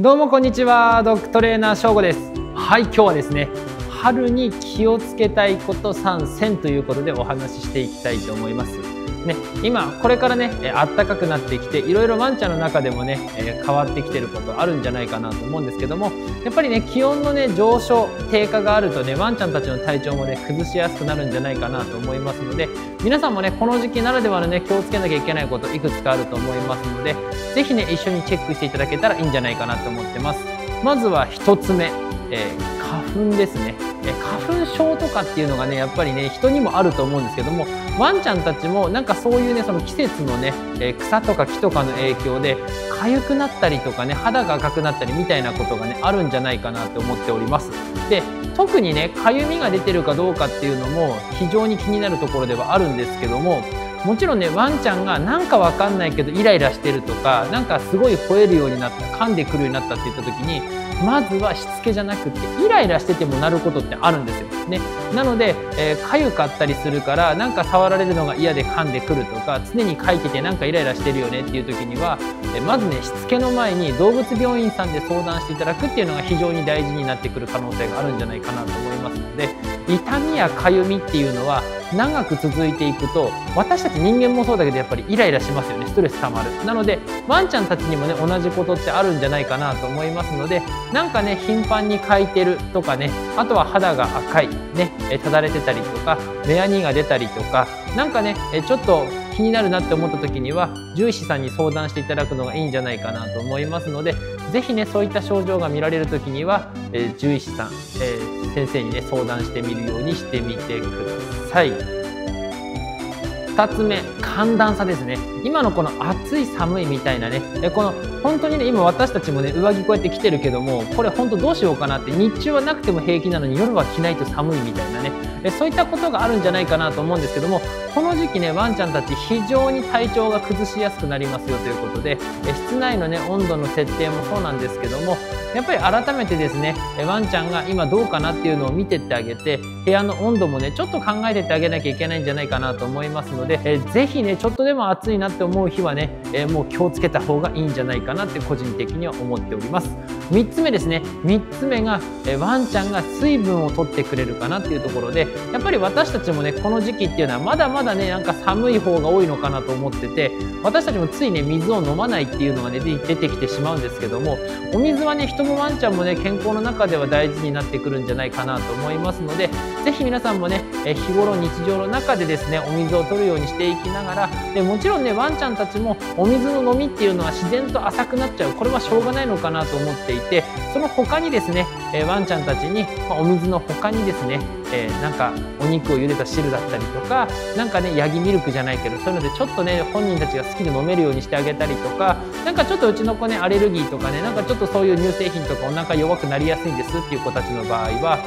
どうもこんにちはドッグトレーナー翔吾です。はい今日はですね春に気をつけたいこと3選ということでお話ししていきたいと思います。ね、今これからねあったかくなってきていろいろワンちゃんの中でもね変わってきてることあるんじゃないかなと思うんですけどもやっぱりね気温のね上昇低下があるとねワンちゃんたちの体調もね崩しやすくなるんじゃないかなと思いますので皆さんもねこの時期ならではのね気をつけなきゃいけないこといくつかあると思いますので是非ね一緒にチェックしていただけたらいいんじゃないかなと思ってます。まずは1つ目、えー、花粉ですね。花粉症とかっていうのがねやっぱりね人にもあると思うんですけどもワンちゃんたちもなんかそういうねその季節のね、草とか木とかの影響で痒くなったりとかね肌が赤くなったりみたいなことがねあるんじゃないかなと思っております。で特にねかゆみが出てるかどうかっていうのも非常に気になるところではあるんですけどももちろんねワンちゃんがなんかわかんないけどイライラしてるとかなんかすごい吠えるようになった噛んでくるようになったって言った時にまずはしつけじゃなくてイライラしててもなることってあるんですよ。ね、なので、えー、痒かったりするからなんか触られるのが嫌で噛んでくるとか常に書いててなんかイライラしてるよねっていう時には、えー、まずねしつけの前に動物病院さんで相談していただくっていうのが非常に大事になってくる可能性があるんじゃないかなと思いますので痛みや痒みっていうのは長く続いていくと私たち人間もそうだけどやっぱりイライラしますよね。ストレス溜まる。なのでワンちゃんたちにもね同じことってあるんじゃないかなと思いますのでなんかね頻繁にかいてるとかねあとは肌が赤いねただれてたりとか目やにが出たりとかなんかねちょっと気になるなって思った時には獣医師さんに相談していただくのがいいんじゃないかなと思いますので是非ねそういった症状が見られる時には、えー、獣医師さん、えー、先生にね相談してみるようにしてみてください。2つ目寒暖差ですね今のこの暑い寒いみたいなねえこの本当にね今私たちもね上着こうやって着てるけどもこれ本当どうしようかなって日中はなくても平気なのに夜は着ないと寒いみたいなねえそういったことがあるんじゃないかなと思うんですけどもこの時期ねワンちゃんたち非常に体調が崩しやすくなりますよということでえ室内のね温度の設定もそうなんですけどもやっぱり改めてですねワンちゃんが今どうかなっていうのを見てってあげて部屋の温度もねちょっと考えてってあげなきゃいけないんじゃないかなと思いますのでえぜひねちょっとでも暑いなって思う日はね、えもう気をつけた方がいいんじゃないかなって個人的には思っております。3つ目ですね。3つ目が、えワンちゃんが水分を取ってくれるかなっていうところでやっぱり私たちもねこの時期っていうのはまだまだねなんか寒い方が多いのかなと思ってて私たちもついね水を飲まないっていうのがね出てきてしまうんですけどもお水はね人もワンちゃんもね健康の中では大事になってくるんじゃないかなと思いますので是非皆さんもね日頃日常の中でですねお水を取るようにしていきながらでもちろんねワンちゃんたちもお水の飲みっていうのは自然と浅くなっちゃう。これはしょうがないのかなと思っていてその他にですねえワンちゃんたちにお水の他にですねえ、なんかお肉を茹でた汁だったりとかなんかねヤギミルクじゃないけどそういうのでちょっとね本人たちが好きで飲めるようにしてあげたりとかなんかちょっとうちの子ねアレルギーとかねなんかちょっとそういう乳製品とかお腹弱くなりやすいんですっていう子たちの場合は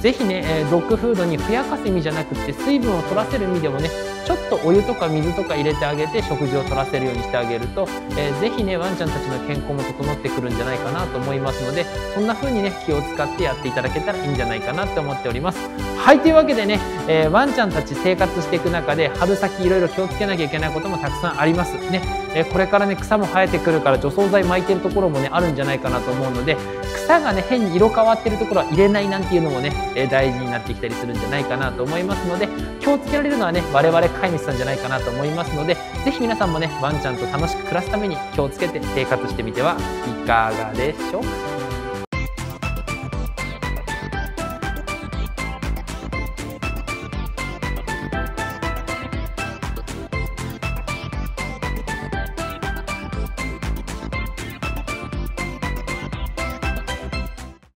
是非ね、えドッグフードにふやかす意味じゃなくって水分を取らせる意味でもねちょっとお湯とか水とか入れてあげて食事を取らせるようにしてあげると、えー、ぜひねワンちゃんたちの健康も整ってくるんじゃないかなと思いますのでそんな風にね気を使ってやっていただけたらいいんじゃないかなって思っております。はいというわけでね、えー、ワンちゃんたち生活していく中で春先いろいろ気をつけなきゃいけないこともたくさんあります。ね、えー、これからね草も生えてくるから除草剤巻いてるところもねあるんじゃないかなと思うので草がね変に色変わってるところは入れないなんていうのもね、え大事になってきたりするんじゃないかなと思いますので気をつけられるのはね我々飼い主さんじゃないかなと思いますので是非皆さんもねワンちゃんと楽しく暮らすために気をつけて生活してみてはいかがでしょうか。